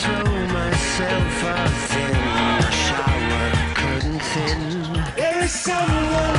throw myself shower, thin. There is someone.